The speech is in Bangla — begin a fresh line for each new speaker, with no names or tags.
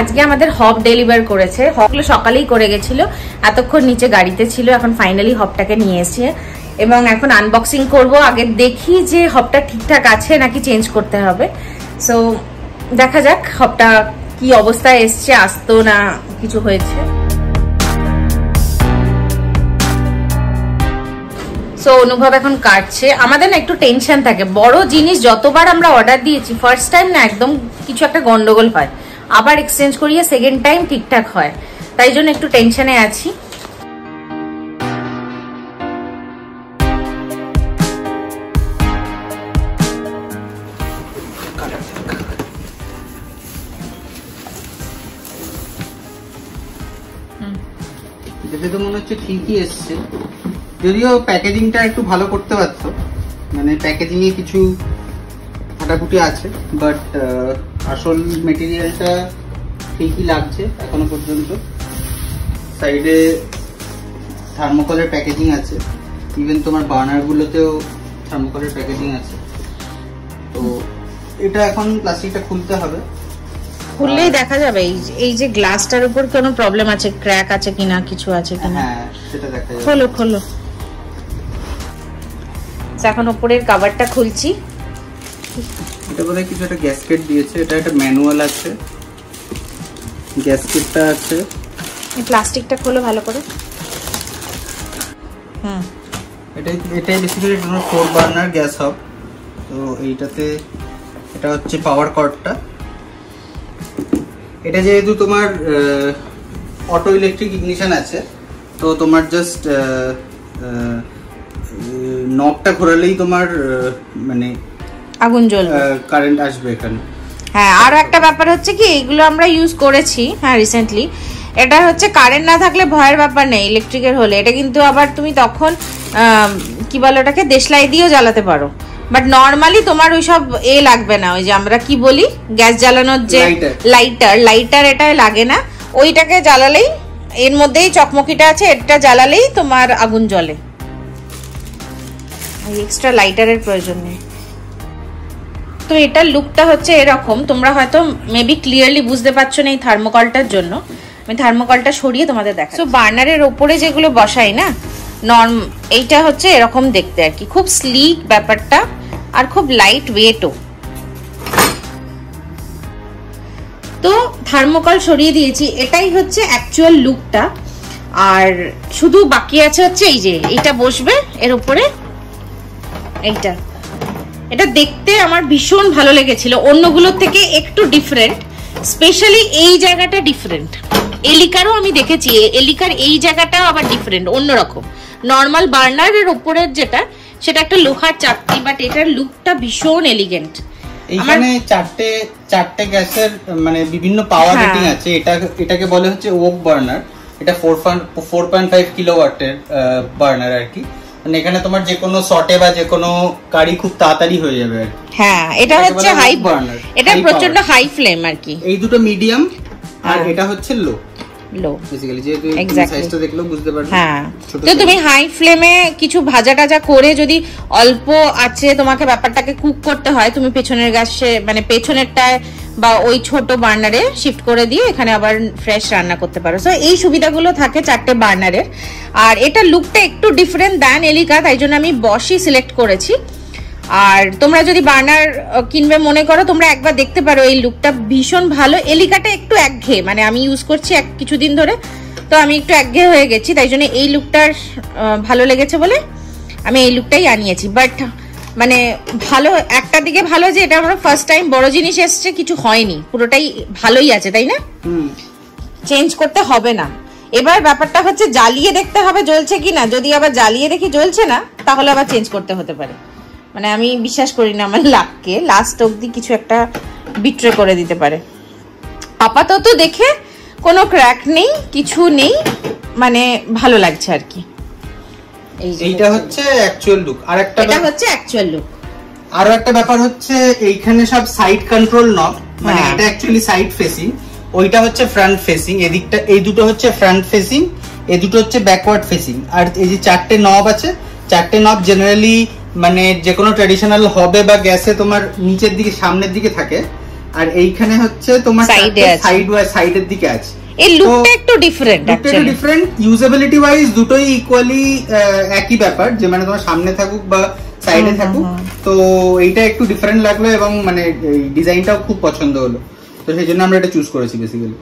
আজকে আমাদের হব ডেলিভার করেছে। হবগুলো সকালেই করে গেছিল, এতক্ষণ নিচে গাড়িতে ছিল, এখন ফাইনালি হবটাকে নিয়ে এসে এবং এখন আনবক্সিং করব, আগে দেখি যে হবটা ঠিকঠাক আছে নাকি চেঞ্জ করতে হবে। সো দেখা যাক হবটা কি অবস্থায় এসছে, আসতো না কিছু হয়েছে। সো অনুভব এখন কাটছে। আমাদের না একটু টেনশন থাকে। বড় জিনিস যতবার আমরা অর্ডার দিয়েছি ফার্স্ট টাইম না একদম কিছু একটা গন্ডগোল হয়। আবার এক্সচেঞ্জ করিয়ে সেকেন্ড টাইম ঠিকঠাক হয়। তাই জন্য একটু টেনশনে আছি।
তো মনে হচ্ছে ঠিকই এসছে। যদিও প্যাকেজিংটা একটু ভালো করতে পারতো। মানে প্যাকেজিং এ কিছু আছে বাট আসল মেটেরিয়ালটা ঠিকই লাগছে এখনও পর্যন্ত। সাইডে থার্মোকলের প্যাকেজিং আছে। ইভেন তোমার বার্নারগুলোতেও থার্মোকলের প্যাকেজিং আছে। তো এটা এখন প্লাস্টিকটা খুলতে হবে।
খুললেই দেখা যাবে। এই যে- এই যে গ্লাসটার উপর কোনো প্রবলেম আছে? ক্র্যাক আছে কিনা? কিছু আছে কিনা?
হ্যাঁ সেটা দেখা যাবে।
খোলো খোলো। এখন উপরের কাভারটা খুলছি।
এটা বোধ কিছু একটা গ্যাসকেট দিয়েছে এটা একটা ম্যানুয়াল আছে। গ্যাসকেটটা আছে।
এই প্লাস্টিকটা খোলো ভালো করে। হুম।
এটাই এটাই বেসিক্যালি তোমার ফোর বার্নার গ্যাস হব তো এইটাতে এটা হচ্ছে পাওয়ার কর্ডটা এটা যেহেতু তোমার অটো ইলেকট্রিক ইগনিশন আছে তো তোমার জাস্ট নবটা ঘোরালেই তোমার মানে
আগুন জ্বলবে।
কারেন্ট আসবে এখানে।
হ্যাঁ আরও একটা ব্যাপার হচ্ছে কি এগুলো আমরা ইউজ করেছি হ্যাঁ রিসেন্টলি এটা হচ্ছে কারেন্ট না থাকলে ভয়ের ব্যাপার নেই ইলেকট্রিকের হলে। এটা কিন্তু আবার তুমি তখন কি বলো ওটাকে দেশলাই দিয়েও জ্বালাতে পারো। বাট নর্মালি তোমার ওই সব এ লাগবে না ওই যে আমরা কি বলি গ্যাস জ্বালানোর যে লাইটার লাইটার এটা লাগে না। ওইটাকে জ্বালালেই এর মধ্যেই চকমকিটা আছে এটা জ্বালালেই তোমার আগুন জ্বলে। এক্সট্রা লাইটারের প্রয়োজন নেই। তো এটার লুকটা হচ্ছে এরকম। তোমরা হয়তো মেবি ক্লিয়ারলি বুঝতে পারছ না এই থার্মোকলটার জন্য। আমি থার্মোকলটা সরিয়ে তোমাদের দেখা বার্নারের ওপরে যেগুলো বসাই না নর্ম এইটা হচ্ছে এরকম দেখতে আর কি। খুব স্লিক ব্যাপারটা আর খুব লাইট ওয়েটও তো থার্মোকল সরিয়ে দিয়েছি। এটাই হচ্ছে অ্যাকচুয়াল লুকটা আর শুধু বাকি আছে হচ্ছে এই যে, এইটা বসবে এর উপরে। এইটা। এটা দেখতে আমার ভীষণ ভালো লেগেছিল। অন্যগুলোর থেকে একটু ডিফারেন্ট স্পেশালি এই জায়গাটা ডিফারেন্ট এলিকারও আমি দেখেছি এলিকার এই জায়গাটাও আবার ডিফারেন্ট অন্যরকম। নর্মাল বার্নারের উপরের যেটা সেটা একটা লোহার চাকতি বাট এটার লুকটা ভীষণ এলিগেন্ট
এইখানে চারটে চারটে গ্যাসের মানে বিভিন্ন পাওয়ার
হ্যাঁ।
রেটিং আছে। এটা এটাকে বলে হচ্ছে ওক বার্নার এটা four four point five kilo ওয়াটের বার্নার আর কি। মানে এখানে তোমার যে কোনো শর্টে বা যে কোনো কারি খুব তাড়াতাড়ি হয়ে যাবে।
হ্যাঁ এটা হচ্ছে হাই
burner,
এটা
প্রচণ্ড
হাই ফ্লেম আর কি।
এই দুটো মিডিয়াম আর
হ্যাঁ।
এটা হচ্ছে লো
লো
বেসিক্যালি. সাইজটা দেখলেও বুঝতে পারবে।
হ্যাঁ। তো তুমি হাই ফ্লেমে কিছু ভাজা টাজা করে যদি অল্প আছে তোমাকে ব্যাপারটাকে কুক করতে হয় তুমি পেছনের গ্যাসে মানে পেছনেরটায় বা ওই ছোট বার্নারে শিফট করে দিয়ে এখানে আবার ফ্রেশ রান্না করতে পারো। সো এই সুবিধাগুলো থাকে চারটে বার্নারের। আর এটা লুকটা একটু ডিফারেন্ট দেন এলিকা তাই জন্য আমি বসই সিলেক্ট করেছি। আর তোমরা যদি বার্নার কিনবে মনে করো, তোমরা একবার দেখতে পারো এই লুকটা ভীষণ ভালো। এলিকাটা একটু একঘেয়ে মানে আমি ইউজ করছি এক, কিছুদিন ধরে। তো আমি একটু একঘেয়ে হয়ে গেছি, তাই জন্য এই লুকটার ভালো লেগেছে বলে আমি এই লুকটাই আনিয়েছি। বাট মানে ভালো একটা দিকে ভালো যে এটা আমরা ফার্স্ট টাইম বড় জিনিস এসছে কিছু হয়নি। পুরোটাই ভালোই আছে তাই না?
হুম।
চেঞ্জ করতে হবে না। এবার ব্যাপারটা হচ্ছে জ্বালিয়ে দেখতে হবে জ্বলছে কি না যদি আবার জ্বালিয়ে দেখি জ্বলছে না তাহলে আবার চেঞ্জ করতে হতে পারে। মানে আমি বিশ্বাস করি না আমার লাককে। লাস্ট অবধি কিছু একটা বিট্রে করে দিতে পারে। আপাতত দেখে কোনো ক্র্যাক নেই কিছু নেই মানে ভালো লাগছে আর কি।
এইটা হচ্ছে অ্যাকচুয়াল লুক আর একটা
এটা হচ্ছে অ্যাকচুয়াল লুক
আরও একটা ব্যাপার হচ্ছে এইখানে সব সাইড কন্ট্রোল নব মানে
হ্যাঁ।
এটা অ্যাকচুয়ালি সাইড ফেসিং ওইটা হচ্ছে ফ্রন্ট ফেসিং এদিকটা এই দুটো হচ্ছে ফ্রন্ট ফেসিং এই দুটো হচ্ছে ব্যাকওয়ার্ড ফেসিং আর এই যে চারটে নব আছে চারটে নব জেনারেলি মানে যে কোনো ট্র্যাডিশনাল হবে বা গ্যাসে তোমার নিচের দিকে সামনের দিকে থাকে। আর এইখানে হচ্ছে তোমার সাইড ওয়াই সাইডের দিকে আছে।
এই লুকটা একটু ডিফারেন্ট
একটু ডিফারেন্ট ইউজেবিলিটি ওয়াইজ দুটোই ইকুয়ালি একই ব্যাপার যে মানে তোমার সামনে থাকুক বা সাইডে থাকুক। তো এইটা একটু ডিফারেন্ট লাগল এবং মানে ডিজাইনটাও খুব পছন্দ হলো। তো সেই জন্য আমরা এটা চুজ করেছি বেসিক্যালি